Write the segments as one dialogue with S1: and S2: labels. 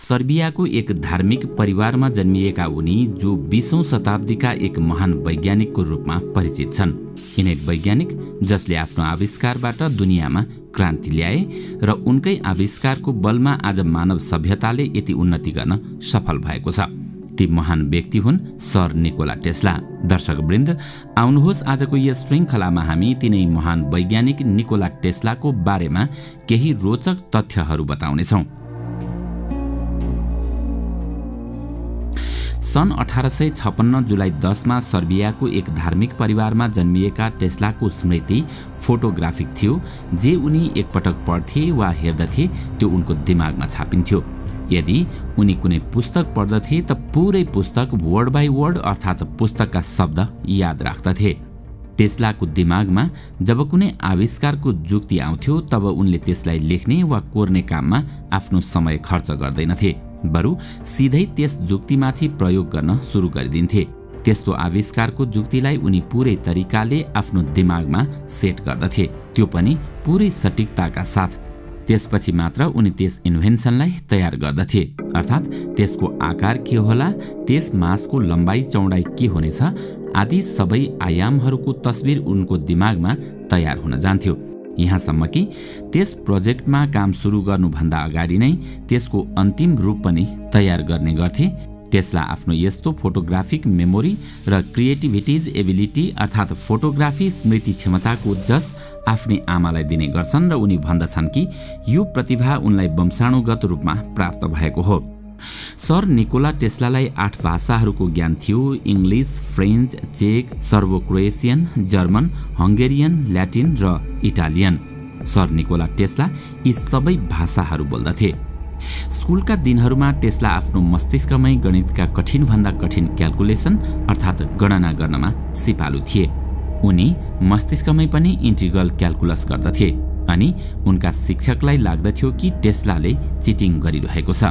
S1: सर्बियाको एक धार्मिक परिवारमा जन्मिएका उनी जो बिसौँ शताब्दीका एक महान वैज्ञानिकको रूपमा परिचित छन्। यिनै वैज्ञानिक जसले आफ्नो आविष्कारबाट दुनियाँमा क्रान्ति ल्याए र उनकै आविष्कारको बलमा आज मानव सभ्यताले यति उन्नति गर्न सफल भएको छ। ती महान व्यक्ति हुन् सर निकोला टेस्ला। दर्शकवृन्द आउनुहोस् आजको यस श्रृङ्खलामा हामी तिनै महान वैज्ञानिक निकोला टेस्लाको बारेमा केही रोचक तथ्यहरू बताउनेछौँ। सन् अठार सय छपन्न जुलाई दसमा सर्बियाको एक धार्मिक परिवारमा जन्मिएका टेस्लाको स्मृति फोटोग्राफिक थियो। जे उनी एकपटक पढ्थे वा हेर्दथे त्यो उनको दिमागमा छापिन्थ्यो। यदि उनी कुनै पुस्तक पढ्दथे त पुरै पुस्तक वर्ड बाई वर्ड अर्थात् पुस्तकका शब्द याद राख्दथे। टेस्लाको दिमागमा जब कुनै आविष्कारको जुक्ति आउँथ्यो तब उनले त्यसलाई लेख्ने वा कोर्ने काममा आफ्नो समय खर्च गर्दैनथे। बरु सिधै त्यस जुक्तिमाथि प्रयोग गर्न सुरु गरिदिन्थे। त्यस्तो आविष्कारको जुक्तिलाई उनी पुरै तरिकाले आफ्नो दिमागमा सेट गर्दथे। त्यो पनि पुरै सटिकताका साथ। त्यसपछि मात्र उनी त्यस इन्भेन्सनलाई तयार गर्दथे। अर्थात् त्यसको आकार के होला त्यस मासको लम्बाइ चौडाइ के हुनेछ आदि सबै आयामहरूको तस्बिर उनको दिमागमा तयार हुन जान्थ्यो। यहाँसम्म कि त्यस प्रोजेक्टमा काम सुरु गर्नुभन्दा अगाडि नै त्यसको अन्तिम रूप पनि तयार गर्ने गर्थे। टेस्ला आफ्नो यस्तो फोटोग्राफिक मेमोरी र क्रिएटिभिटिज एबिलिटी अर्थात् फोटोग्राफी स्मृति क्षमताको जस आफ्नै आमालाई दिने गर्छन् र उनी भन्दछन् कि यो प्रतिभा उनलाई वंशाणुगत रूपमा प्राप्त भएको हो। सर निकोला टेस्लालाई आठ भाषाहरूको ज्ञान थियो English French check Serbo Croatian German Hungarian Latin र इटालियन। सर निकोला टेस्ला यी सबै भाषाहरू बोल्दथे। स्कुलका दिनहरूमा टेस्ला आफ्नो मस्तिष्कमै गणितका कठिनभन्दा कठिन क्यालकुलेसन अर्थात् गणना गर्नमा सिपालु थिए। उनी मस्तिष्कमै पनि इन्टिग्रल क्यालकुलस गर्दथे अनि उनका शिक्षकलाई लाग्दथ्यो कि टेस्लाले चिटिङ गरिरहेको छ।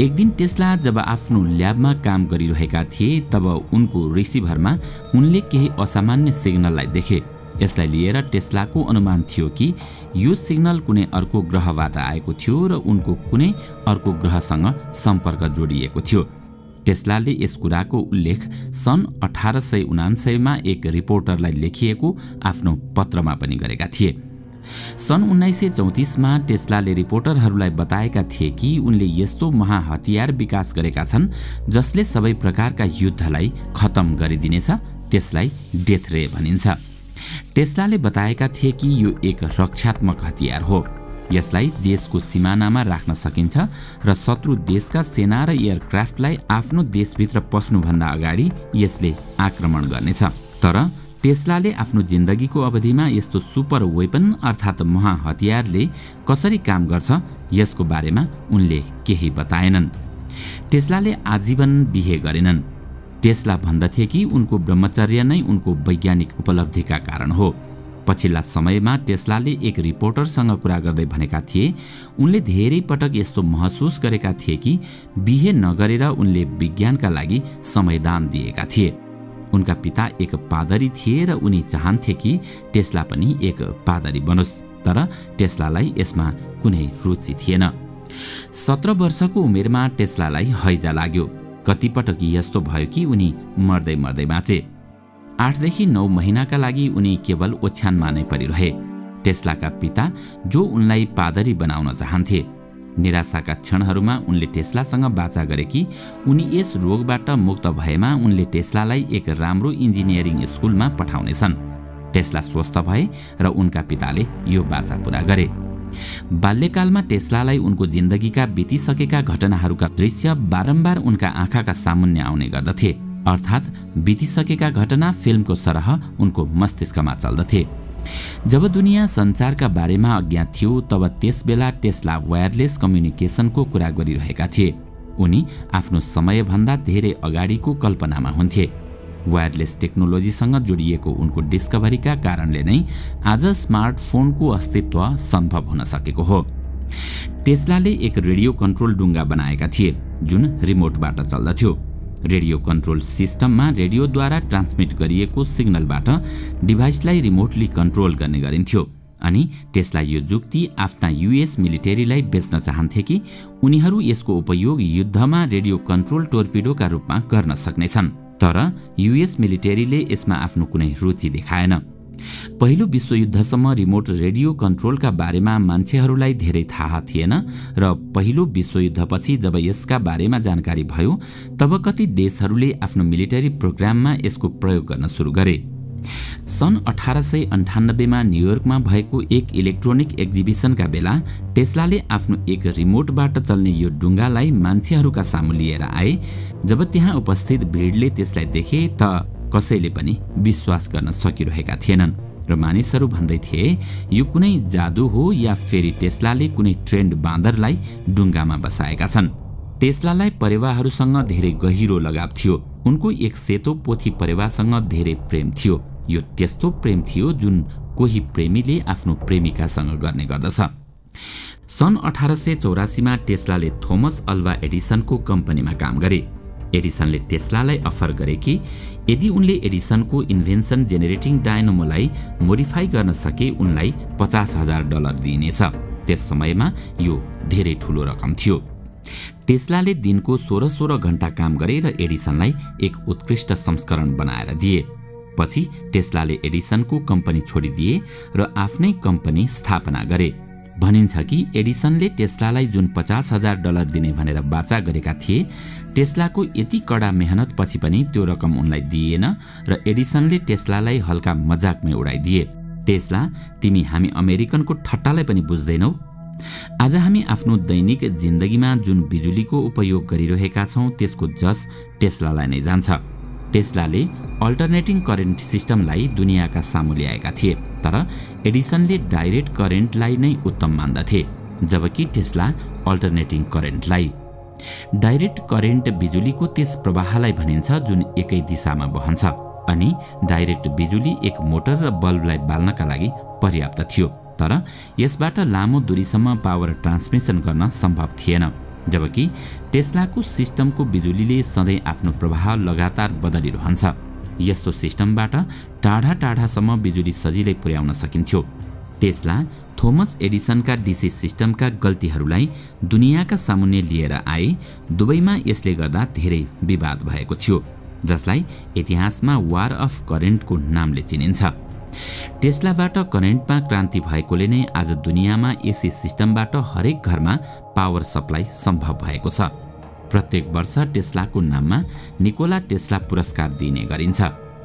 S1: एक दिन टेस्ला जब आफ्नो ल्याबमा काम गरिरहेका थिए तब उनको रिसिभरमा उनले केही असामान्य सिग्नललाई देखे। यसलाई लिएर टेस्लाको अनुमान थियो कि यो सिग्नल कुनै अर्को ग्रहबाट आएको थियो र उनको कुनै अर्को ग्रहसँग सम्पर्क जोडिएको थियो। टेस्लाले यस कुराको उल्लेख सन् अठार सय उनान्सयमा एक रिपोर्टरलाई लेखिएको आफ्नो पत्रमा पनि गरेका थिए। सन् उन्नाइस सय चौतिसमा टेस्लाले रिपोर्टरहरूलाई बताएका थिए कि उनले यस्तो महाहतियार विकास गरेका छन् जसले सबै प्रकारका युद्धलाई खतम गरिदिनेछ त्यसलाई डेथ रे भनिन्छ। टेस्लाले बताएका थिए कि यो एक रक्षात्मक हतियार हो। यसलाई देशको सिमानामा राख्न सकिन्छ र शत्रु देशका सेना र एयरक्राफ्टलाई आफ्नो देशभित्र पस्नुभन्दा अगाडि यसले आक्रमण गर्नेछ। तर टेस्लाले आफ्नो जिन्दगीको अवधिमा यस्तो सुपर वेपन अर्थात् महाहतियारले कसरी काम गर्छ यसको बारेमा उनले केही बताएनन्। टेस्लाले आजीवन बिहे गरेनन्। टेस्ला भन्दथे कि उनको ब्रह्मचर्य नै उनको वैज्ञानिक उपलब्धिका कारण हो। पछिल्ला समयमा टेस्लाले एक रिपोर्टरसँग कुरा गर्दै भनेका थिए उनले धेरै पटक यस्तो महसुस गरेका थिए कि बिहे नगरेर उनले विज्ञानका लागि समयदान दिएका थिए। उनका पिता एक पादरी थिए र उनी चाहन्थे कि टेस्ला पनि एक पादरी बनोस् तर टेस्लालाई यसमा कुनै रुचि थिएन। सत्र वर्षको उमेरमा टेस्लालाई हैजा लाग्यो। कतिपटक यस्तो भयो कि उनी मर्दै मर्दै बाँचे। आठदेखि नौ महिनाका लागि उनी केवल ओछ्यानमा नै परिरहे। टेस्लाका पिता जो उनलाई पादरी बनाउन चाहन्थे निराशाका क्षणहरूमा उनले टेस्लासँग बाचा गरे कि उनी यस रोगबाट मुक्त भएमा उनले टेस्लालाई एक राम्रो इन्जिनियरिङ स्कुलमा पठाउनेछन्। टेस्ला स्वस्थ भए र उनका पिताले यो बाचा पुरा गरे। बाल्यकालमा टेस्लालाई उनको जिन्दगीका बितिसकेका घटनाहरूका दृश्य बारम्बार उनका आँखाका सामुन्य आउने गर्दथे। अर्थात् बितिसकेका घटना फिल्मको सरह उनको मस्तिष्कमा चल्दथे। जब दुनियाँ सञ्चारका बारेमा अज्ञात थियो तब त्यसबेला टेस्ला वायरलेस कम्युनिकेसनको कुरा गरिरहेका थिए। उनी आफ्नो समयभन्दा धेरै अगाडिको कल्पनामा हुन्थे। वायरलेस टेक्नोलोजीसँग जोडिएको उनको डिस्कभरीका कारणले नै आज स्मार्टफोनको अस्तित्व सम्भव हुन सकेको हो। टेस्लाले एक रेडियो कन्ट्रोल डुङ्गा बनाएका थिए जुन रिमोटबाट चल्दथ्यो। रेडियो कन्ट्रोल सिस्टममा रेडियोद्वारा ट्रान्समिट गरिएको सिग्नलबाट डिभाइसलाई रिमोटली कन्ट्रोल गर्ने गरिन्थ्यो। अनि टेस्ला यो जुक्ति आफ्ना युएस मिलिटेरीलाई बेच्न चाहन्थे कि उनीहरू यसको उपयोग युद्धमा रेडियो कन्ट्रोल टोर्पिडोका रूपमा गर्न सक्नेछन्। तर युएस मिलिटेरीले यसमा आफ्नो कुनै रुचि देखाएन। पहिलो विश्वयुद्धसम्म रिमोट रेडियो कन्ट्रोलका बारेमा मान्छेहरूलाई धेरै थाहा थिएन र पहिलो विश्वयुद्धपछि जब यसका बारेमा जानकारी भयो तब कति देशहरूले आफ्नो मिलिटरी प्रोग्राममा यसको प्रयोग गर्न सुरु गरे। सन् अठार सय अन्ठानब्बेमा न्युयोर्कमा भएको एक इलेक्ट्रोनिक एक्जिबिसनका बेला टेस्लाले आफ्नो एक रिमोटबाट चल्ने यो डुङ्गालाई मान्छेहरूका सामु लिएर आए। जब त्यहाँ उपस्थित भिडले त्यसलाई देखे त कसैले पनि विश्वास गर्न सकिरहेका थिएनन् र मानिसहरू भन्दै थिए यो कुनै जादु हो या फेरि टेस्लाले कुनै ट्रेन्ड बाँदरलाई डुङ्गामा बसाएका छन्? टेस्लालाई परेवाहरूसँग धेरै गहिरो लगाव थियो। उनको एक सेतो पोथी परेवासँग धेरै प्रेम थियो। यो त्यस्तो प्रेम थियो जुन कोही प्रेमीले आफ्नो प्रेमिकासँग गर्ने गर्दछ। सन् अठार सय चौरासीमा टेस्लाले थोमस अल्वा एडिसनको कम्पनीमा काम गरे। एडिसनले टेस्लालाई अफर गरे कि यदि उनले एडिसनको इन्भेन्सन जेनेरेटिङ डायनोमोलाई मोडिफाई गर्न सके उनलाई पचास हजार डलर दिइनेछ। त्यस समयमा यो धेरै ठुलो रकम थियो। टेस्लाले दिनको सोह्र सोह्र घण्टा काम गरे र एडिसनलाई एक उत्कृष्ट संस्करण बनाएर दिए। पछि टेस्लाले एडिसनको कम्पनी छोडिदिए र आफ्नै कम्पनी स्थापना गरे। भनिन्छ कि एडिसनले टेस्लालाई जुन पचास हजार डलर दिने भनेर बाचा गरेका थिए टेस्लाको यति कडा मेहनत पछि पनि त्यो रकम उनलाई दिइएन र एडिसनले टेस्लालाई हल्का मजाकमै उडाइदिए। टेस्ला तिमी हामी अमेरिकनको ठट्टालाई पनि बुझ्दैनौ। आज हामी आफ्नो दैनिक जिन्दगीमा जुन बिजुलीको उपयोग गरिरहेका छौँ त्यसको जस टेस्लालाई नै जान्छ। टेस्लाले अल्टरनेटिङ करेन्ट सिस्टमलाई दुनियाँका सामु ल्याएका थिए। तर एडिसनले डाइरेक्ट करेन्टलाई नै उत्तम मान्दथे जबकि टेस्ला अल्टरनेटिङ करेन्टलाई। डाइरेक्ट करेन्ट बिजुलीको त्यस प्रवाहलाई भनिन्छ जुन एकै दिशामा बहन्छ अनि डाइरेक्ट बिजुली एक मोटर र बल्बलाई बाल्नका लागि पर्याप्त थियो तर यसबाट लामो दूरीसम्म पावर ट्रान्समिसन गर्न सम्भव थिएन जबकि टेस्लाको सिस्टमको बिजुलीले सधैँ आफ्नो प्रवाह लगातार बदलिरहन्छ। यस्तो सिस्टमबाट टाढा टाढासम्म बिजुली सजिलै पुर्याउन सकिन्थ्यो। टेस्ला थोमस एडिसनका डिसी सिस्टमका गल्तीहरूलाई दुनियाँका सामुन्ने लिएर आए दुवैमा यसले गर्दा धेरै विवाद भएको थियो जसलाई इतिहासमा वार अफ करेन्टको नामले चिनिन्छ। टेस्लाबाट करेन्टमा क्रान्ति भएकोले नै आज दुनियाँमा एसी सिस्टमबाट हरेक घरमा पावर सप्लाई सम्भव भएको छ। प्रत्येक वर्ष टेस्लाको नाममा निकोला टेस्ला पुरस्कार दिइने गरिन्छ।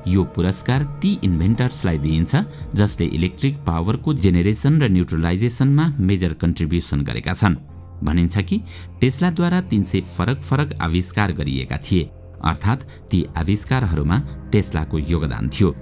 S1: यो पुरस्कार ती इन्भेन्टर्सलाई दिइन्छ जसले इलेक्ट्रिक पावरको जेनेरेसन र न्युट्रलाइजेसनमा मेजर कन्ट्रिब्युसन गरेका छन्। भनिन्छ कि टेस्लाद्वारा तीन सय फरक फरक आविष्कार गरिएका थिए। अर्थात् ती आविष्कारहरूमा टेस्लाको योगदान थियो।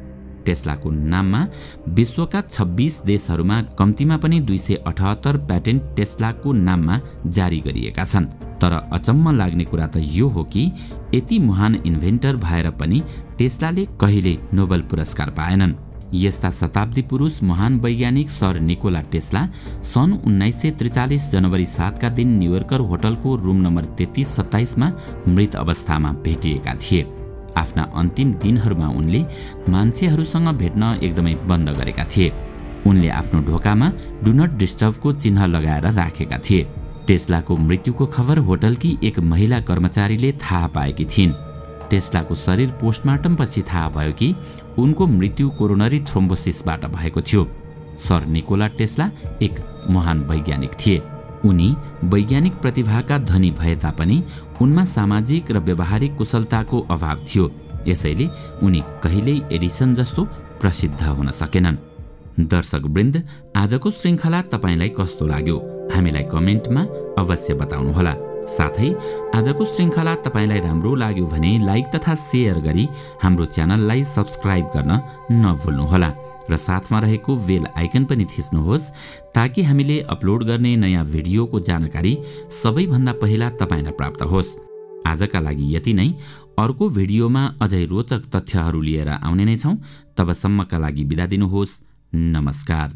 S1: टेस्लाको नाममा विश्वका 26 देशहरूमा कम्तीमा पनि दुई सय अठहत्तर प्याटेन्ट टेस्लाको नाममा जारी गरिएका छन्। तर अचम्म लाग्ने कुरा त यो हो कि यति महान इन्भेन्टर भएर पनि टेस्लाले कहिले नोबल पुरस्कार पाएनन्। यस्ता शताब्दी पुरुष महान वैज्ञानिक सर निकोला टेस्ला सन् उन्नाइस सय त्रिचालिस जनवरी सातका दिन न्युयोर्कर होटलको रुम नम्बर तेत्तिस सत्ताइसमा मृत अवस्थामा भेटिएका थिए। आफ्ना अन्तिम दिनहरूमा उनले मान्छेहरूसँग भेट्न एकदमै बन्द गरेका थिए। उनले आफ्नो ढोकामा डु नट डिस्टर्बको चिन्ह लगाएर राखेका थिए। टेस्लाको मृत्युको खबर होटलकी एक महिला कर्मचारीले थाहा पाएकी थिइन्। टेस्लाको शरीर पोस्टमार्टमपछि थाहा भयो कि उनको मृत्यु कोरोनरी थ्रोम्बोसिसबाट भएको थियो। सर निकोला टेस्ला एक महान वैज्ञानिक थिए। उनी वैज्ञानिक प्रतिभाका धनी भए तापनि उनमा सामाजिक र व्यवहारिक कुशलताको अभाव थियो। यसैले उनी कहिल्यै एडिसन जस्तो प्रसिद्ध हुन सकेनन्। दर्शक वृन्द आजको श्रृङ्खला तपाईँलाई कस्तो लाग्यो? हामीलाई कमेन्टमा अवश्य बताउनुहोला। साथै आजको श्रृङ्खला तपाईँलाई राम्रो लाग्यो भने लाइक तथा सेयर गरी हाम्रो च्यानललाई सब्सक्राइब गर्न नभुल्नुहोला। र साथमा रहेको बेल आइकन पनि थिच्नुहोस् ताकि हामीले अपलोड गर्ने नयाँ भिडियोको जानकारी सबैभन्दा पहिला तपाईँलाई प्राप्त होस्। आजका लागि यति नै। अर्को भिडियोमा अझै रोचक तथ्यहरू लिएर आउने नै छौँ। तबसम्मका लागि बिदा दिनुहोस्। नमस्कार।